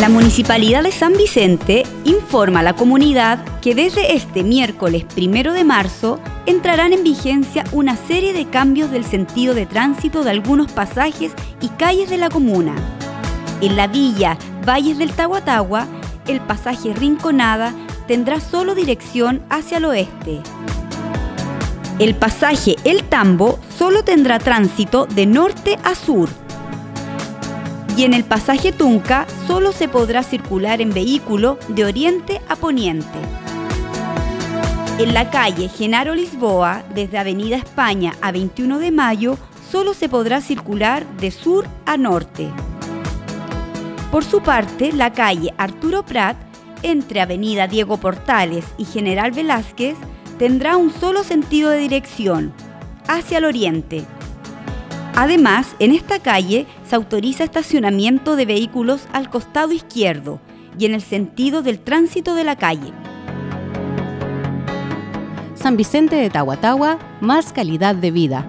La Municipalidad de San Vicente informa a la comunidad que desde este miércoles primero de marzo entrarán en vigencia una serie de cambios del sentido de tránsito de algunos pasajes y calles de la comuna. En la villa Valles del Tahuatagua, el pasaje Rinconada tendrá solo dirección hacia el oeste. El pasaje El Tambo solo tendrá tránsito de norte a sur y en el pasaje Tunca solo se podrá circular en vehículo de oriente a poniente. En la calle Genaro Lisboa, desde Avenida España a 21 de Mayo, solo se podrá circular de sur a norte. Por su parte, la calle Arturo Prat, entre Avenida Diego Portales y General Velázquez, tendrá un solo sentido de dirección, hacia el oriente, Además, en esta calle se autoriza estacionamiento de vehículos al costado izquierdo y en el sentido del tránsito de la calle. San Vicente de Tahuatahua, más calidad de vida.